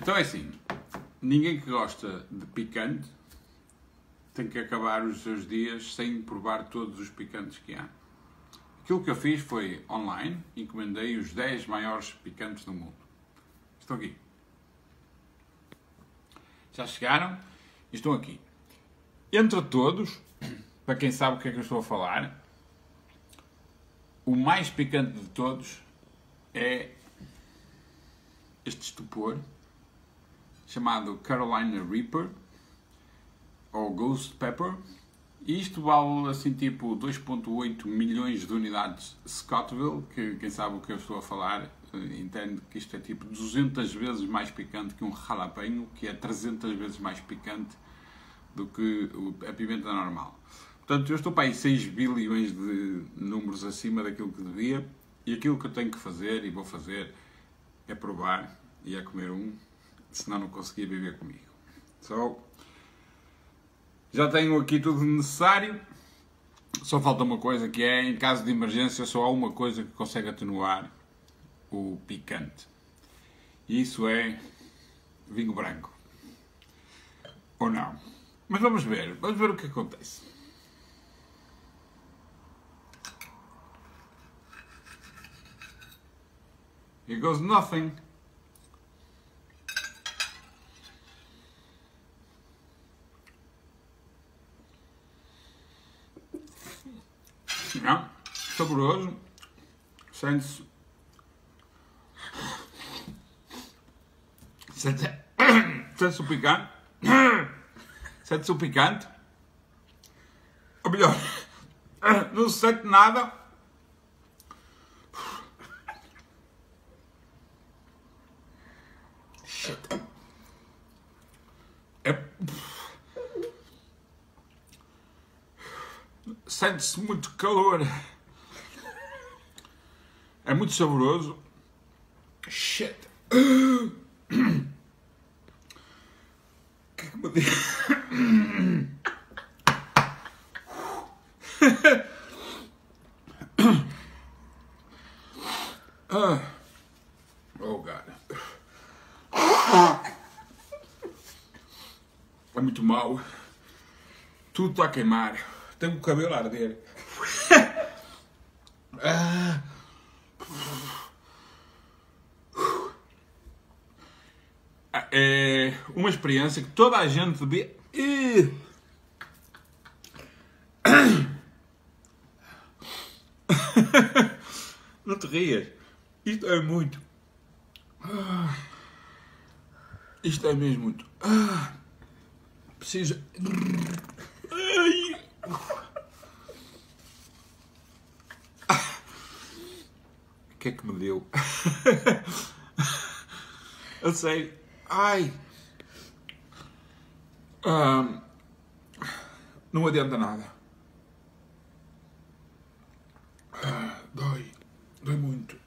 Então é assim, ninguém que gosta de picante tem que acabar os seus dias sem provar todos os picantes que há. Aquilo que eu fiz foi online, encomendei os 10 maiores picantes do mundo. Estão aqui. Já chegaram estão aqui. Entre todos, para quem sabe o que é que eu estou a falar, o mais picante de todos é este estupor chamado Carolina Reaper ou Ghost Pepper. E isto vale assim tipo 2.8 milhões de unidades Scottville, que quem sabe o que eu estou a falar eh, entende que isto é tipo 200 vezes mais picante que um jalapeno, que é 300 vezes mais picante do que a pimenta normal. Portanto, eu estou para aí 6 bilhões de números acima daquilo que devia e aquilo que eu tenho que fazer e vou fazer é provar e é comer um, senão não conseguia viver comigo. So, já tenho aqui tudo necessário. Só falta uma coisa que é, em caso de emergência, só há uma coisa que consegue atenuar o picante. E isso é vinho branco. Ou não. Mas vamos ver, vamos ver o que acontece. Here goes nothing. Não, saboroso. Sente-se. Sente-se sente o picante. Sente-se o picante. Ou melhor, não se sente nada. Shit. É... Sente-se muito calor. É muito saboroso. Shit. Que é que? Ah. Oh, God. É muito mau. Tudo está a queimar. Tenho o cabelo a arder. Ah. É uma experiência que toda a gente devia. Não te rias. Isto é muito. Ah. Isto é mesmo muito. Ah. que é que me deu? a sério. Ai! Um, não adianta nada. Ah, dói. Dói muito.